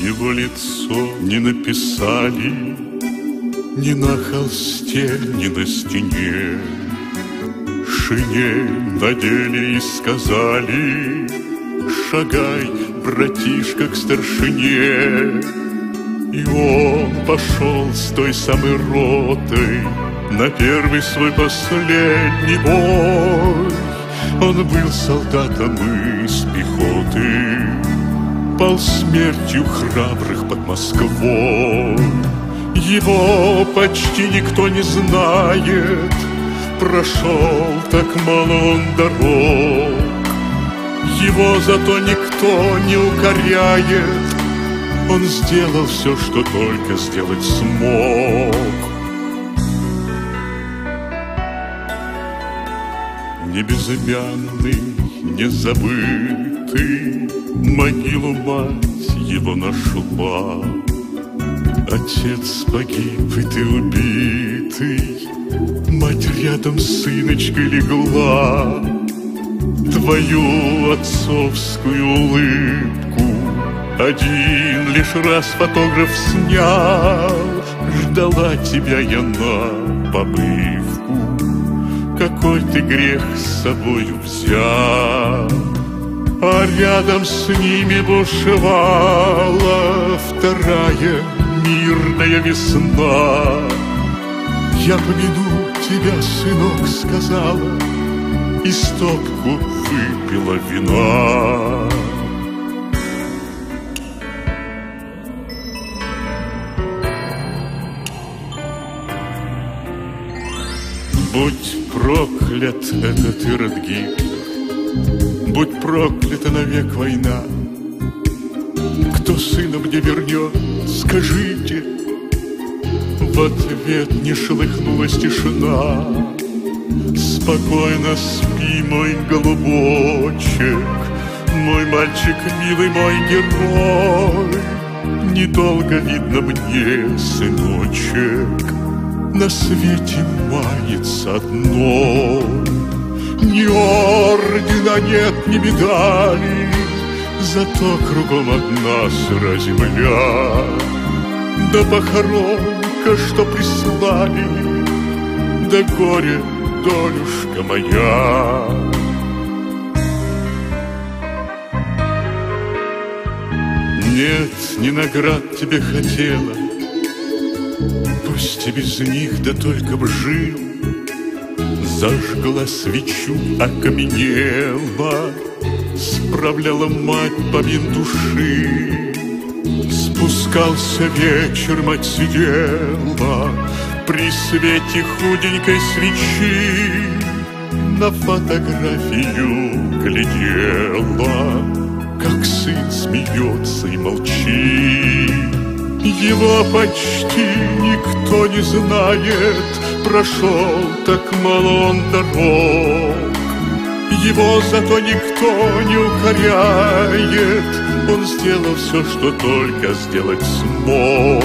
Его лицо не написали Ни на холсте, ни на стене. Шинель надели и сказали Шагай, братишка, к старшине И он пошел с той самой ротой На первый свой последний бой. Он был солдатом из пехоты Пал смертью храбрых под Москвой. Его почти никто не знает. Прошел так мало он дорог. Его зато никто не укоряет. Он сделал все, что только сделать смог Не безымянный, не забытый Могилу мать его нашла Отец погиб, и ты убитый Мать рядом с сыночкой легла. Твою отцовскую улыбку Один лишь раз фотограф снял. Ждала тебя я на побывку Какой ты грех с собою взял А рядом с ними бушевала Вторая мирная весна Я помяну тебя, сынок, сказала и стопку выпила вина. Будь проклят этот Ирод Гитлер, Будь проклята навек война. Кто сына мне вернет, скажите, В ответ не шелыхнулась тишина. Спокойно спи, мой голубочек, Мой мальчик милый, мой герой. Недолго видно мне, сыночек, На свете мается одно. Ни ордена нет, ни медали, Зато кругом одна сыра земля. Да похоронка, что прислали, Да горе долюшка моя. Нет, ни наград тебе хотела, И без них, да только б жил. Зажгла свечу, окаменела, Справляла мать помин души. Спускался вечер, мать сидела, при свете худенькой свечи На фотографию глядела Как сын смеется и молчит Его почти никто не знает. Прошел так мало он дорог. Его зато никто не укоряет. Он сделал все, что только сделать смог.